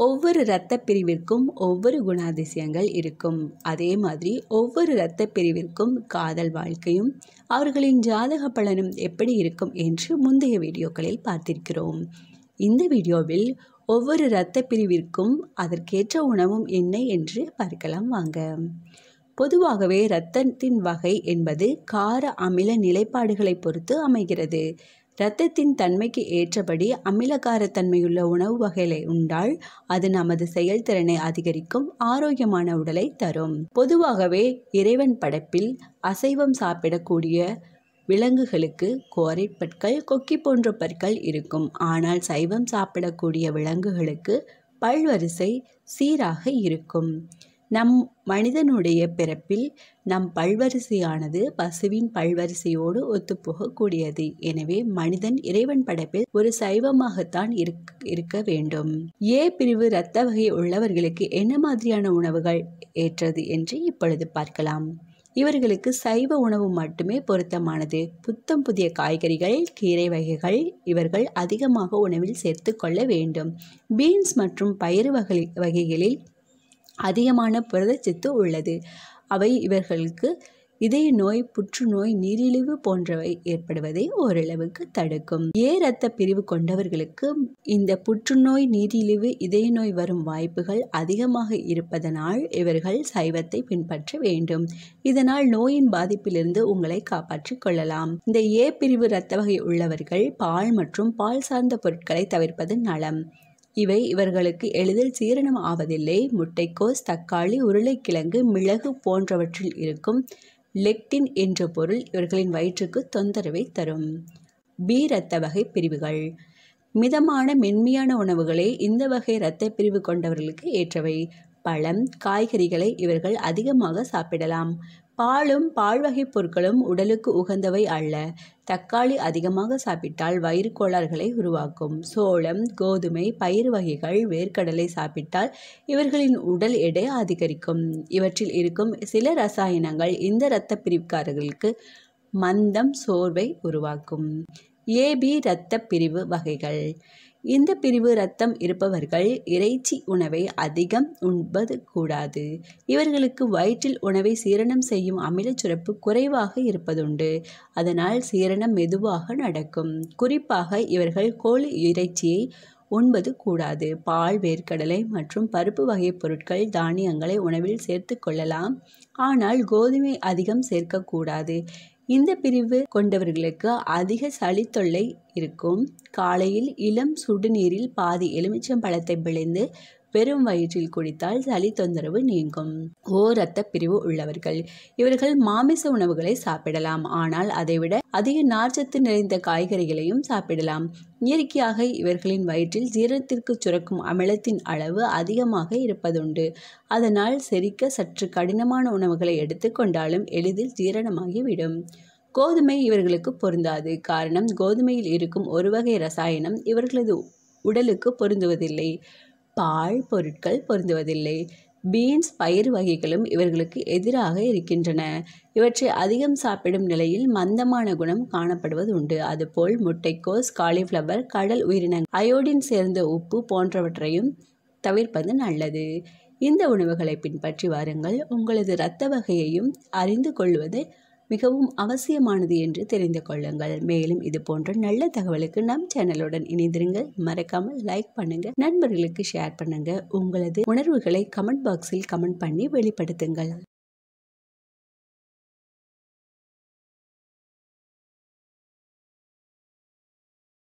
ஒவ்வொரு இரத்த பிரிவிற்கும் ஒவ்வொரு குணாதிசயங்கள் இருக்கும். அதே மாதிரி ஒவ்வொரு இரத்த பிரிவிற்கும் காதல் வாழ்க்கையும் அவர்களின் ஜாதக பலனும் எப்படி இருக்கும் என்று முந்தைய வீடியோக்களில் பார்த்திருக்கிறோம். இந்த வீடியோவில் ஒவ்வொரு இரத்த பிரிவிற்கும் அதற்கேற்ற உணவும் என்ன என்று பார்க்கலாம் வாங்க. பொதுவாகவே இரத்தத்தின் வகை என்பது கார அமில நிலைப்பாடுகளை பொறுத்து அமைகிறது. இரத்தத்தின் தன்மைக்கு ஏற்றபடி அமிலகாரத்தன்மையுள்ள உணவு வகைகளை உண்டால் அது நமது செயல்திறனை அதிகரிக்கும் ஆரோக்கியமான உடலை தரும். பொதுவாகவே இறைவன் படைப்பில் அசைவம் சாப்பிடக்கூடிய விலங்குகளுக்கு கோரைப்பற்கள் கொக்கி போன்ற பற்கள் இருக்கும். ஆனால் சைவம் சாப்பிடக்கூடிய விலங்குகளுக்கு பல்வரிசை சீராக இருக்கும். நம் மனிதனுடைய பிறப்பில் நம் பல்வரிசையானது பசுவின் பல்வரிசையோடு ஒத்துப்போகக்கூடியது. எனவே மனிதன் இறைவன் படைப்பில் ஒரு சைவமாகத்தான் இருக்க வேண்டும். ஏ பிரிவு இரத்த வகை உள்ளவர்களுக்கு என்ன மாதிரியான உணவுகள் ஏற்றது என்று இப்பொழுது பார்க்கலாம். இவர்களுக்கு சைவ உணவு மட்டுமே பொருத்தமானது. புத்தம் புதிய காய்கறிகள் கீரை வகைகள் இவர்கள் அதிகமாக உணவில் சேர்த்து கொள்ள வேண்டும். பீன்ஸ் மற்றும் பயிறு வகை வகைகளில் அதிகமான புரதச்சத்து உள்ளது. அவை இவர்களுக்கு இதய நோய் புற்றுநோய் நீரிழிவு போன்றவை ஏற்படுவதை ஓரளவுக்கு தடுக்கும். ஏ இரத்த பிரிவு கொண்டவர்களுக்கு இந்த புற்றுநோய் நீரிழிவு இதய நோய் வரும் வாய்ப்புகள் அதிகமாக இருப்பதனால் இவர்கள் சைவத்தை பின்பற்ற வேண்டும். இதனால் நோயின் பாதிப்பிலிருந்து உங்களை காப்பாற்றிக் கொள்ளலாம். இந்த ஏ பிரிவு இரத்த வகை உள்ளவர்கள் பால் மற்றும் பால் சார்ந்த பொருட்களை தவிர்ப்பது நலம். இவை இவர்களுக்கு எளிதில் சீரணம் ஆவதில்லை. முட்டைக்கோஸ் தக்காளி உருளைக்கிழங்கு மிளகு போன்றவற்றில் இருக்கும் லெக்டின் என்ற பொருள் இவர்களின் வயிற்றுக்கு தொந்தரவை தரும். பி இரத்த வகை பிரிவுகள். மிதமான மென்மையான உணவுகளே இந்த வகை இரத்த பிரிவு கொண்டவர்களுக்கு ஏற்றவை. பழம் காய்கறிகளை இவர்கள் அதிகமாக சாப்பிடலாம். பாலும் பால் பொருட்களும் உடலுக்கு உகந்தவை அல்ல. தக்காளி அதிகமாக சாப்பிட்டால் வயிறு கோளாறுகளை உருவாக்கும். சோளம் கோதுமை பயிர் வகைகள் வேர்க்கடலை சாப்பிட்டால் இவர்களின் உடல் எடை அதிகரிக்கும். இவற்றில் இருக்கும் சில ரசாயனங்கள் இந்த இரத்த பிரிவுக்காரர்களுக்கு மந்தம் சோர்வை உருவாக்கும். ஏபி இரத்த பிரிவு வகைகள். இந்த பிரிவு ரத்தம் இருப்பவர்கள் இறைச்சி உணவை அதிகம் உண்பது கூடாது. இவர்களுக்கு வயிற்றில் உணவை சீரணம் செய்யும் அமிலச்சுரப்பு குறைவாக இருப்பதுண்டு. அதனால் சீரணம் மெதுவாக நடக்கும். குறிப்பாக இவர்கள் கோழி இறைச்சியை உண்பது கூடாது. பால் வேர்க்கடலை மற்றும் பருப்பு வகை பொருட்கள் தானியங்களை உணவில் சேர்த்து கொள்ளலாம். ஆனால் கோதுமை அதிகம் சேர்க்கக்கூடாது இந்த பிரிவு கொண்டவர்களுக்கு அதிக சளி தொல்லை இருக்கும். காலையில் இளம் சுடுநீரில் பாதி எலுமிச்சம்பழத்தை பிழைந்து பெரும் வயிற்றில் குடித்தால் சளி தொந்தரவு நீங்கும். ஓ இரத்த பிரிவு உள்ளவர்கள். இவர்கள் மாமிச உணவுகளை சாப்பிடலாம். ஆனால் அதைவிட அதிக நார்ச்சத்து நிறைந்த காய்கறிகளையும் சாப்பிடலாம். இயற்கையாக இவர்களின் வயிற்றில் ஜீரணத்திற்கு சுரக்கும் அமிலத்தின் அளவு அதிகமாக இருப்பதுண்டு. அதனால் செரிக்க சற்று கடினமான உணவுகளை எடுத்துக்கொண்டாலும் எளிதில் ஜீரணமாகிவிடும். கோதுமை இவர்களுக்கு பொருந்தாது. காரணம் கோதுமையில் இருக்கும் ஒரு வகை ரசாயனம் இவர்களது உடலுக்கு பொருந்துவதில்லை. பால் பொருட்கள் பொருந்துவதில்லை. பீன்ஸ் பயிர் வகைகளும் இவர்களுக்கு எதிராக இருக்கின்றன. இவற்றை அதிகம் சாப்பிடும் நிலையில் மந்தமான குணம் காணப்படுவது உண்டு. அதுபோல் முட்டைக்கோஸ் காலிஃப்ளவர் கடல் உயிரினங்கள் அயோடின் சேர்ந்த உப்பு போன்றவற்றையும் தவிர்ப்பது நல்லது. இந்த உணவுகளை பின்பற்றி வாருங்கள். உங்களது இரத்த வகையையும் அறிந்து கொள்வது மிகவும் அவசியமானது என்று தெரிந்து கொள்ளுங்கள். மேலும் இது போன்ற நல்ல தகவலுக்கு நம் சேனலுடன் இணைந்திருங்கள். மறக்காமல் லைக் பண்ணுங்க. நண்பர்களுக்கு ஷேர் பண்ணுங்க. உங்களது உணர்வுகளை கமெண்ட் பாக்ஸில் கமெண்ட் பண்ணி வெளிப்படுத்துங்கள்.